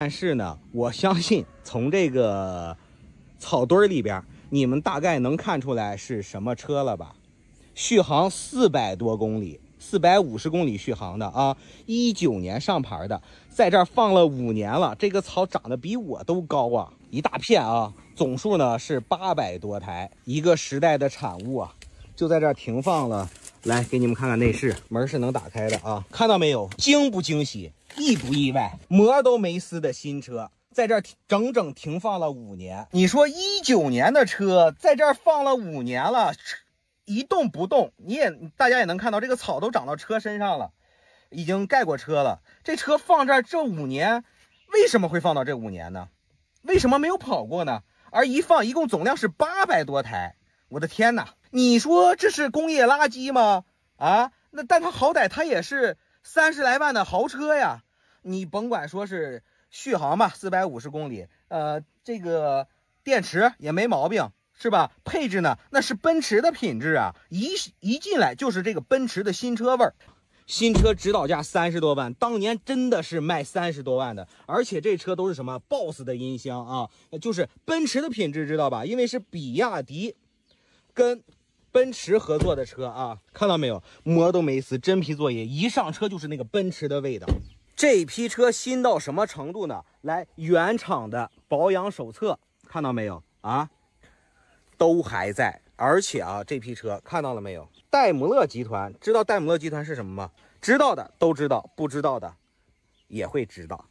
但是呢，我相信从这个草堆里边，你们大概能看出来是什么车了吧？续航四百多公里，四百五十公里续航的啊，一九年上牌的，在这儿放了五年了。这个草长得比我都高啊，一大片啊。总数呢是八百多台，一个时代的产物啊，就在这儿停放了。来给你们看看内饰，门是能打开的啊，看到没有？惊不惊喜，意不意外？膜都没撕的新车，在这儿整整停放了五年。你说一九年的车在这放了五年了。一动不动，你也大家也能看到，这个草都长到车身上了，已经盖过车了。这车放这这五年，为什么会放到这五年呢？为什么没有跑过呢？而一放，一共总量是八百多台，我的天哪！你说这是工业垃圾吗？啊，那但它好歹它也是三十来万的豪车呀，你甭管说是续航吧，四百五十公里，呃，这个电池也没毛病。是吧？配置呢？那是奔驰的品质啊！一一进来就是这个奔驰的新车味儿。新车指导价三十多万，当年真的是卖三十多万的。而且这车都是什么？BOSS 的音箱啊，就是奔驰的品质，知道吧？因为是比亚迪跟奔驰合作的车啊，看到没有？膜都没撕，真皮座椅，一上车就是那个奔驰的味道。这批车新到什么程度呢？来，原厂的保养手册看到没有啊？都还在，而且啊，这批车看到了没有？戴姆勒集团知道戴姆勒集团是什么吗？知道的都知道，不知道的也会知道。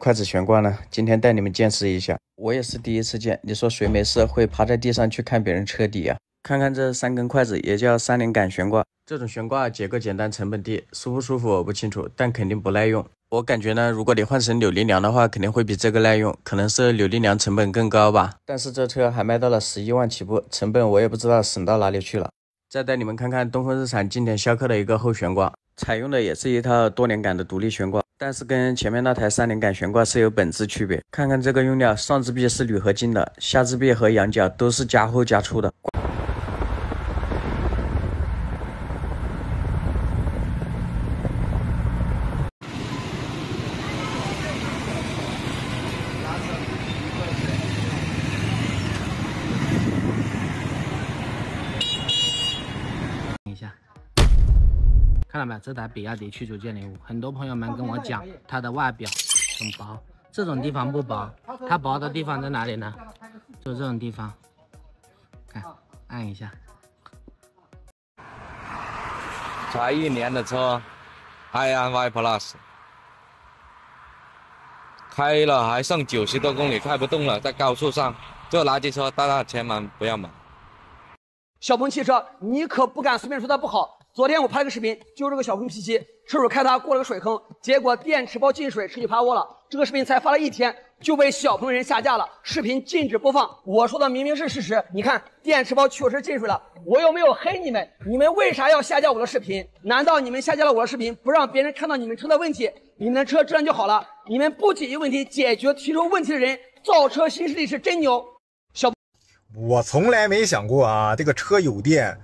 筷子悬挂呢？今天带你们见识一下，我也是第一次见。你说谁没事会趴在地上去看别人车底啊？看看这三根筷子，也叫三连杆悬挂。这种悬挂结构简单，成本低，舒不舒服我不清楚，但肯定不耐用。我感觉呢，如果你换成扭力梁的话，肯定会比这个耐用，可能是扭力梁成本更高吧。但是这车还卖到了十一万起步，成本我也不知道省到哪里去了。再带你们看看东风日产经典逍客的一个后悬挂，采用的也是一套多连杆的独立悬挂，但是跟前面那台三连杆悬挂是有本质区别。看看这个用料，上支臂是铝合金的，下支臂和羊角都是加厚加粗的。看到没有？这台比亚迪驱逐舰零五，很多朋友们跟我讲它的外表很薄，这种地方不薄，它薄的地方在哪里呢？就这种地方，看，按一下。才一年的车，i n y Plus，开了还剩九十多公里，开不动了，在高速上，这垃圾车大家千万不要买。小鹏汽车，你可不敢随便说它不好。昨天我拍了个视频，就是这个小鹏 P7，车主开它过了个水坑，结果电池包进水，车就趴窝了。这个视频才发了一天，就被小鹏人下架了，视频禁止播放。我说的明明是事实，你看电池包确实进水了，我又没有黑你们，你们为啥要下架我的视频？难道你们下架了我的视频，不让别人看到你们车的问题，你们的车质量就好了？你们不解决问题，解决提出问题的人，造车新势力是真牛。小，我从来没想过啊，这个车有电。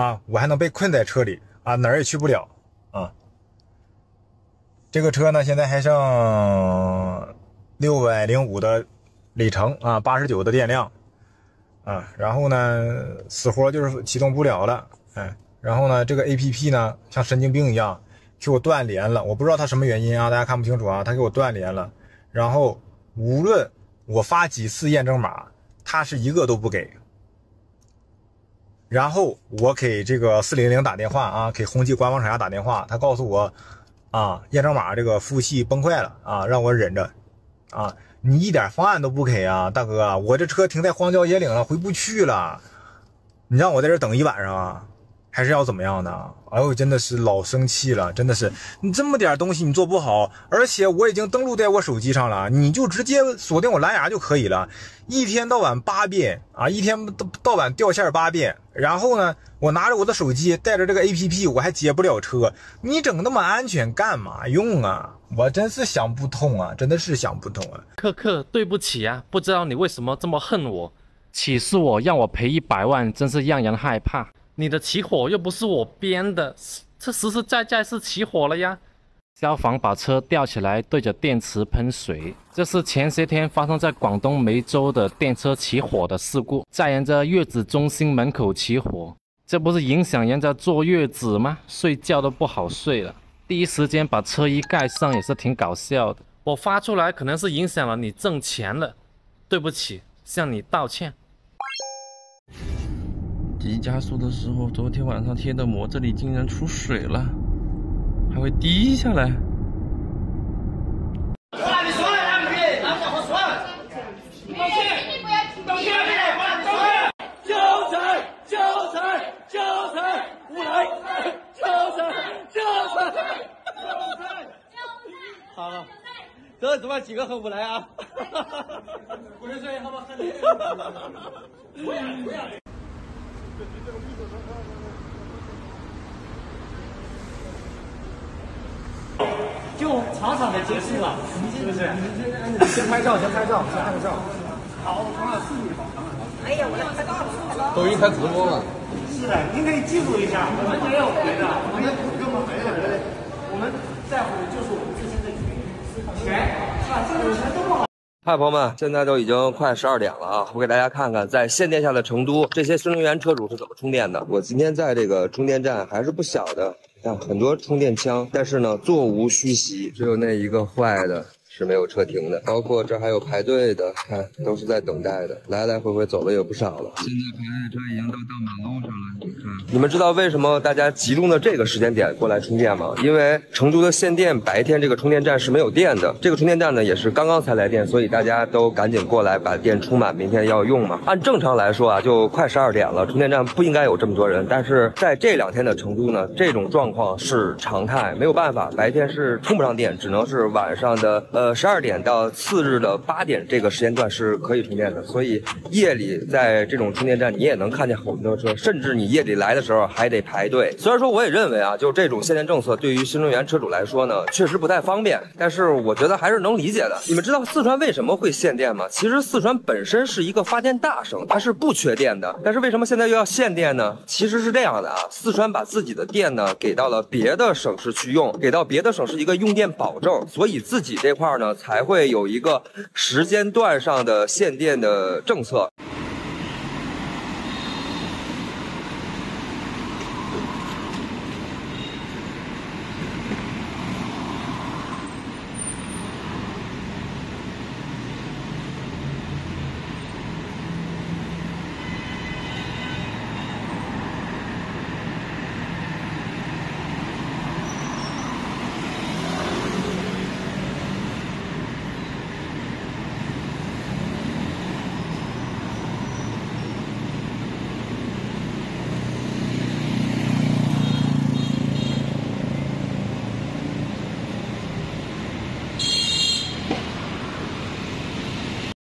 啊，我还能被困在车里啊，哪儿也去不了啊。这个车呢，现在还剩六百零五的里程啊，八十九的电量啊。然后呢，死活就是启动不了了，哎。然后呢，这个 A P P 呢，像神经病一样给我断连了，我不知道它什么原因啊，大家看不清楚啊，它给我断连了。然后无论我发几次验证码，它是一个都不给。然后我给这个四零零打电话啊，给红旗官方厂家打电话，他告诉我，啊，验证码这个服务器崩溃了啊，让我忍着，啊，你一点方案都不给啊，大哥，我这车停在荒郊野岭了，回不去了，你让我在这等一晚上啊？还是要怎么样呢？哎呦，真的是老生气了！真的是你这么点东西你做不好，而且我已经登录在我手机上了，你就直接锁定我蓝牙就可以了。一天到晚八遍啊，一天到到晚掉线八遍。然后呢，我拿着我的手机带着这个 APP，我还接不了车。你整那么安全干嘛用啊？我真是想不通啊！真的是想不通啊！克克，对不起啊，不知道你为什么这么恨我，起诉我，让我赔一百万，真是让人害怕。你的起火又不是我编的，这实实在在是起火了呀！消防把车吊起来，对着电池喷水。这是前些天发生在广东梅州的电车起火的事故，在人家月子中心门口起火，这不是影响人家坐月子吗？睡觉都不好睡了。第一时间把车衣盖上也是挺搞笑的。我发出来可能是影响了你挣钱了，对不起，向你道歉。急加速的时候，昨天晚上贴的膜这里竟然出水了，还会滴下来。好，这他妈几个很不来啊！不是这样，好吧？就草草的结束了，是不是？先拍照，先拍照，先拍个照。好，我看视频好。哎呀，我要拍大了。抖音开直播了。是的，您可以记录一下，我们没有别的，我们根本没有别的，我们在乎的就是我们自身的钱，是吧？这个钱都不好。嗨，朋友们，现在都已经快十二点了啊！我给大家看看，在限电下的成都，这些新能源车主是怎么充电的。我今天在这个充电站还是不小的，看很多充电枪，但是呢，座无虚席，只有那一个坏的。是没有车停的，包括这还有排队的，看都是在等待的，来来回回走了也不少了。现在排队的车已经都到马路上了，你看。你们知道为什么大家集中的这个时间点过来充电吗？因为成都的限电，白天这个充电站是没有电的。这个充电站呢也是刚刚才来电，所以大家都赶紧过来把电充满，明天要用嘛。按正常来说啊，就快十二点了，充电站不应该有这么多人。但是在这两天的成都呢，这种状况是常态，没有办法，白天是充不上电，只能是晚上的呃。十二点到次日的八点这个时间段是可以充电的，所以夜里在这种充电站你也能看见很多车，甚至你夜里来的时候还得排队。虽然说我也认为啊，就这种限电政策对于新能源车主来说呢，确实不太方便，但是我觉得还是能理解的。你们知道四川为什么会限电吗？其实四川本身是一个发电大省，它是不缺电的，但是为什么现在又要限电呢？其实是这样的啊，四川把自己的电呢给到了别的省市去用，给到别的省市一个用电保证，所以自己这块块呢。才会有一个时间段上的限电的政策。